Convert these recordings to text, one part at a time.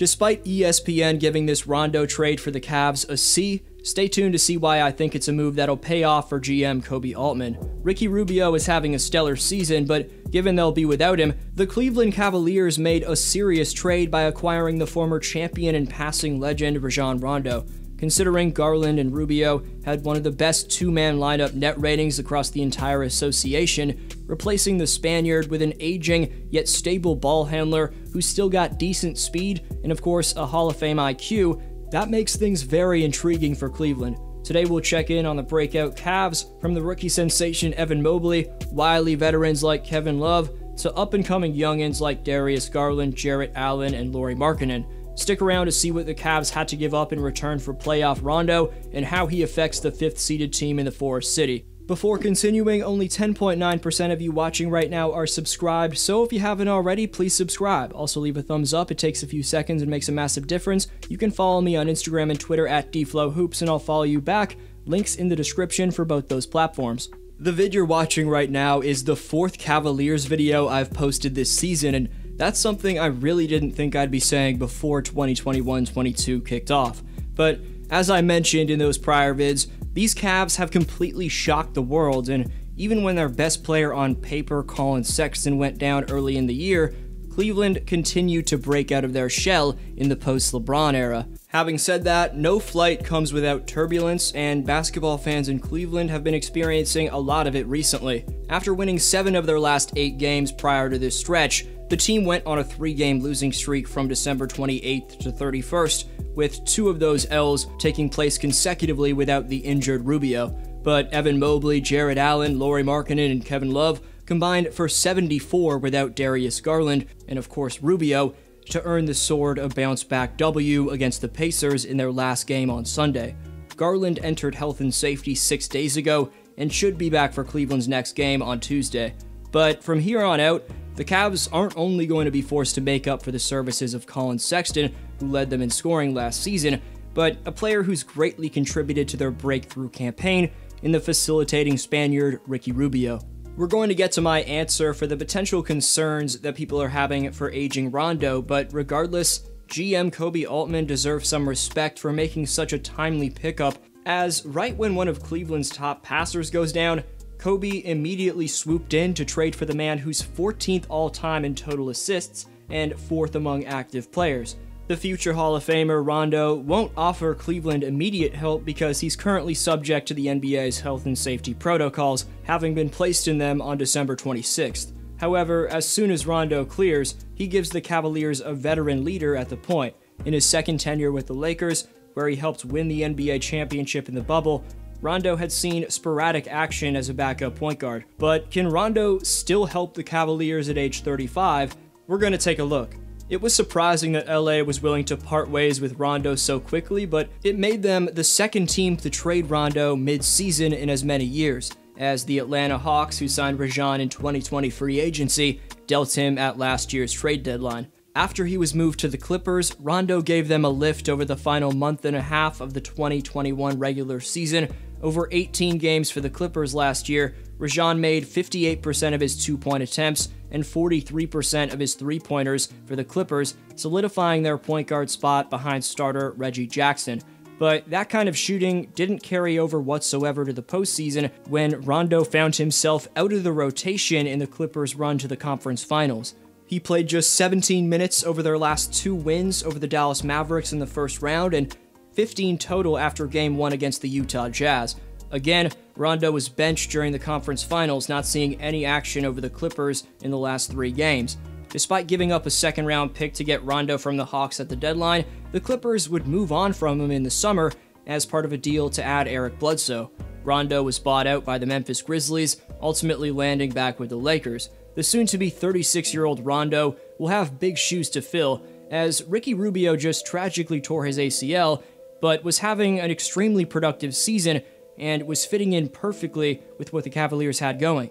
Despite ESPN giving this Rondo trade for the Cavs a C, stay tuned to see why I think it's a move that'll pay off for GM Koby Altman. Ricky Rubio is having a stellar season, but given they'll be without him, the Cleveland Cavaliers made a serious trade by acquiring the former champion and passing legend Rajon Rondo considering Garland and Rubio had one of the best two man lineup net ratings across the entire association, replacing the Spaniard with an aging yet stable ball handler who still got decent speed and, of course, a Hall of Fame IQ, that makes things very intriguing for Cleveland. Today we'll check in on the breakout Cavs from the rookie sensation Evan Mobley, wily veterans like Kevin Love, to up and coming youngins like Darius Garland, Jarrett Allen, and Lauri Markkanen. Stick around to see what the Cavs had to give up in return for playoff Rondo and how he affects the fifth seeded team in the Forest City. Before continuing, only 10.9% of you watching right now are subscribed, so if you haven't already, please subscribe. Also, leave a thumbs up, it takes a few seconds and makes a massive difference. You can follow me on Instagram and Twitter at DFlowHoops, and I'll follow you back. Links in the description for both those platforms. The vid you're watching right now is the fourth Cavaliers video I've posted this season, and that's something I really didn't think I'd be saying before 2021-22 kicked off. But as I mentioned in those prior vids, these Cavs have completely shocked the world, and even when their best player on paper, Collin Sexton, went down early in the year, Cleveland continued to break out of their shell in the post LeBron era. Having said that, no flight comes without turbulence, and basketball fans in Cleveland have been experiencing a lot of it recently. After winning seven of their last eight games prior to this stretch, the team went on a three game losing streak from December 28th to 31st, with two of those L's taking place consecutively without the injured Rubio. But Evan Mobley, Jarrett Allen, Lauri Markkanen, and Kevin Love combined for 74 without Darius Garland, and of course Rubio, to earn the sword of bounce back W against the Pacers in their last game on Sunday. Garland entered health and safety six days ago and should be back for Cleveland's next game on Tuesday. But from here on out, the Cavs aren't only going to be forced to make up for the services of Collin Sexton, who led them in scoring last season, but a player who's greatly contributed to their breakthrough campaign in the facilitating Spaniard Ricky Rubio. We're going to get to my answer for the potential concerns that people are having for aging Rondo, but regardless, GM Koby Altman deserves some respect for making such a timely pickup, as right when one of Cleveland's top passers goes down, Koby immediately swooped in to trade for the man who's 14th all time in total assists and 4th among active players. The future Hall of Famer Rondo won't offer Cleveland immediate help because he's currently subject to the NBA's health and safety protocols, having been placed in them on December 26th. However, as soon as Rondo clears, he gives the Cavaliers a veteran leader at the point. In his second tenure with the Lakers, where he helped win the NBA championship in the bubble, Rondo had seen sporadic action as a backup point guard. But can Rondo still help the Cavaliers at age 35? We're going to take a look. It was surprising that LA was willing to part ways with Rondo so quickly, but it made them the second team to trade Rondo mid-season in as many years, as the Atlanta Hawks, who signed Rajon in 2020 free agency, dealt him at last year's trade deadline. After he was moved to the Clippers, Rondo gave them a lift over the final month and a half of the 2021 regular season, over 18 games for the Clippers last year, Rajon made 58% of his two point attempts and 43% of his three pointers for the Clippers, solidifying their point guard spot behind starter Reggie Jackson. But that kind of shooting didn't carry over whatsoever to the postseason when Rondo found himself out of the rotation in the Clippers' run to the conference finals. He played just 17 minutes over their last two wins over the Dallas Mavericks in the first round and 15 total after game one against the Utah Jazz. Again, Rondo was benched during the conference finals, not seeing any action over the Clippers in the last three games. Despite giving up a second round pick to get Rondo from the Hawks at the deadline, the Clippers would move on from him in the summer as part of a deal to add Eric Bledsoe. Rondo was bought out by the Memphis Grizzlies, ultimately landing back with the Lakers. The soon to be 36 year old Rondo will have big shoes to fill, as Ricky Rubio just tragically tore his ACL but was having an extremely productive season and was fitting in perfectly with what the Cavaliers had going.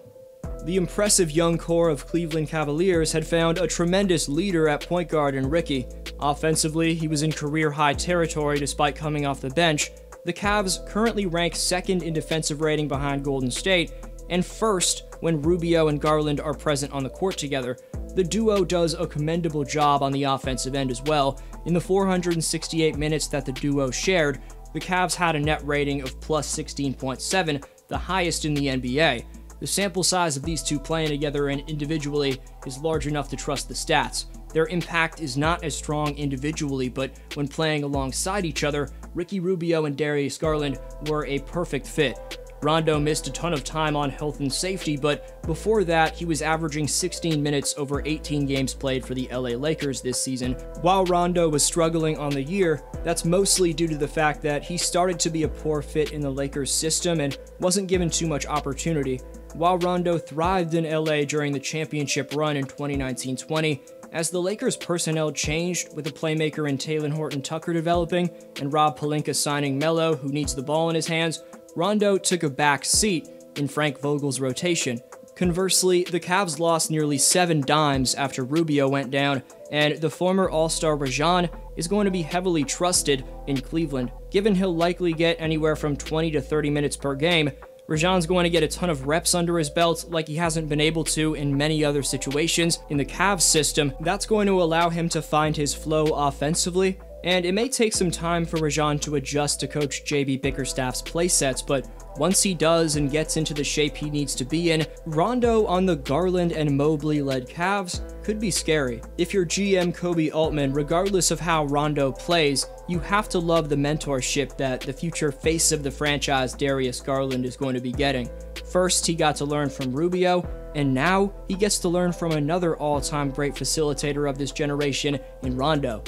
The impressive young core of Cleveland Cavaliers had found a tremendous leader at point guard in Ricky. Offensively, he was in career high territory despite coming off the bench. The Cavs currently rank second in defensive rating behind Golden State, and first when Rubio and Garland are present on the court together. The duo does a commendable job on the offensive end as well, in the 468 minutes that the duo shared, the Cavs had a net rating of plus 16.7, the highest in the NBA. The sample size of these two playing together and individually is large enough to trust the stats. Their impact is not as strong individually, but when playing alongside each other, Ricky Rubio and Darius Garland were a perfect fit. Rondo missed a ton of time on health and safety, but before that, he was averaging 16 minutes over 18 games played for the LA Lakers this season. While Rondo was struggling on the year, that's mostly due to the fact that he started to be a poor fit in the Lakers system and wasn't given too much opportunity. While Rondo thrived in LA during the championship run in 2019 20, as the Lakers' personnel changed with the playmaker in Talen Horton Tucker developing and Rob Pelinka signing Melo, who needs the ball in his hands, Rondo took a back seat in Frank Vogel's rotation. Conversely, the Cavs lost nearly seven dimes after Rubio went down, and the former All Star Rajon is going to be heavily trusted in Cleveland. Given he'll likely get anywhere from 20 to 30 minutes per game, Rajon's going to get a ton of reps under his belt like he hasn't been able to in many other situations in the Cavs system. That's going to allow him to find his flow offensively, and it may take some time for Rajon to adjust to Coach JB Bickerstaff's playsets, but once he does and gets into the shape he needs to be in, Rondo on the Garland and Mobley led Cavs could be scary. If you're GM Koby Altman, regardless of how Rondo plays, you have to love the mentorship that the future face of the franchise, Darius Garland, is going to be getting. First, he got to learn from Rubio, and now he gets to learn from another all time great facilitator of this generation in Rondo.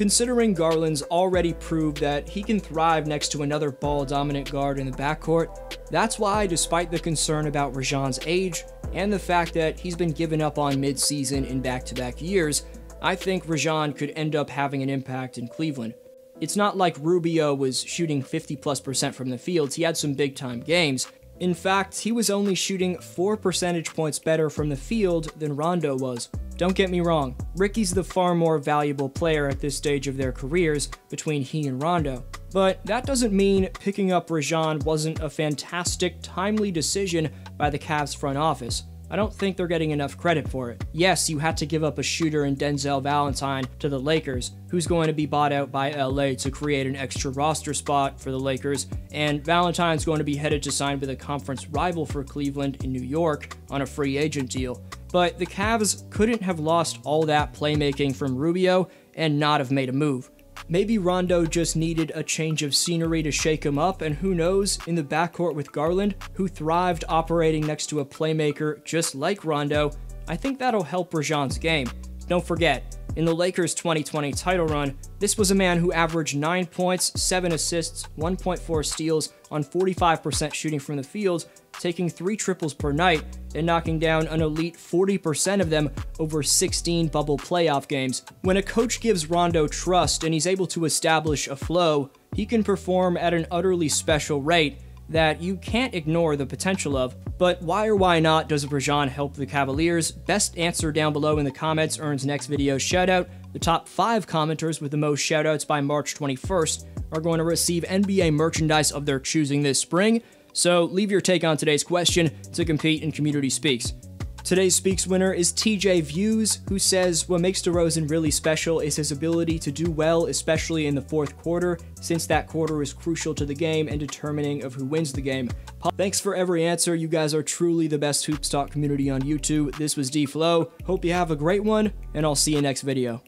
Considering Garland's already proved that he can thrive next to another ball dominant guard in the backcourt, that's why, despite the concern about Rajon's age and the fact that he's been given up on midseason in back to back years, I think Rajon could end up having an impact in Cleveland. It's not like Rubio was shooting 50 plus percent from the fields, he had some big time games. In fact, he was only shooting 4 percentage points better from the field than Rondo was. Don't get me wrong, Ricky's the far more valuable player at this stage of their careers between he and Rondo. But that doesn't mean picking up Rajon wasn't a fantastic, timely decision by the Cavs front office. I don't think they're getting enough credit for it. Yes, you had to give up a shooter in Denzel Valentine to the Lakers, who's going to be bought out by LA to create an extra roster spot for the Lakers, and Valentine's going to be headed to sign with a conference rival for Cleveland in New York on a free agent deal. But the Cavs couldn't have lost all that playmaking from Rubio and not have made a move. Maybe Rondo just needed a change of scenery to shake him up, and who knows, in the backcourt with Garland, who thrived operating next to a playmaker just like Rondo, I think that'll help Rajon's game. Don't forget, in the Lakers' 2020 title run, this was a man who averaged 9 points, 7 assists, 1.4 steals on 45% shooting from the field, taking 3 triples per night, and knocking down an elite 40% of them over 16 bubble playoff games. When a coach gives Rondo trust and he's able to establish a flow, he can perform at an utterly special rate that you can't ignore the potential of. But why or why not does Rajon help the Cavaliers? Best answer down below in the comments earns next video's shoutout. The top 5 commenters with the most shoutouts by March 21st are going to receive NBA merchandise of their choosing this spring. So leave your take on today's question to compete in Community Speaks. Today's Speaks winner is TJ Views, who says what makes DeRozan really special is his ability to do well, especially in the fourth quarter, since that quarter is crucial to the game and determining of who wins the game. Thanks for every answer. You guys are truly the best Hoops Talk community on YouTube. This was D Flow. Hope you have a great one, and I'll see you next video.